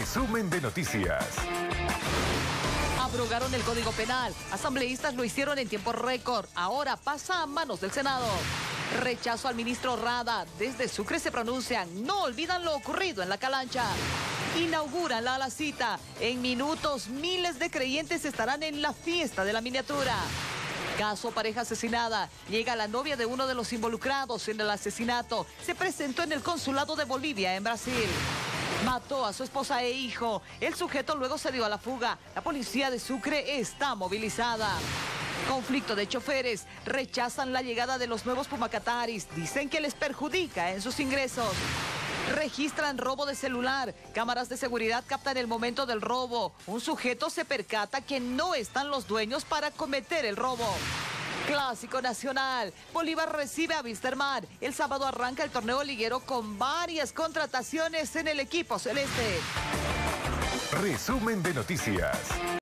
Resumen de noticias. Abrogaron el Código Penal. Asambleístas lo hicieron en tiempo récord. Ahora pasa a manos del Senado. Rechazo al ministro Rada. Desde Sucre se pronuncian. No olvidan lo ocurrido en la calancha. Inauguran la alacita. En minutos, miles de creyentes estarán en la fiesta de la miniatura. Caso pareja asesinada. Llega la novia de uno de los involucrados en el asesinato. Se presentó en el consulado de Bolivia en Brasil. Mató a su esposa e hijo. El sujeto luego se dio a la fuga. La policía de Sucre está movilizada. Conflicto de choferes. Rechazan la llegada de los nuevos Pumacataris. Dicen que les perjudica en sus ingresos. Registran robo de celular. Cámaras de seguridad captan el momento del robo. Un sujeto se percata que no están los dueños para cometer el robo. Clásico Nacional. Bolívar recibe a Wisterman. El sábado arranca el torneo liguero con varias contrataciones en el equipo celeste. Resumen de noticias.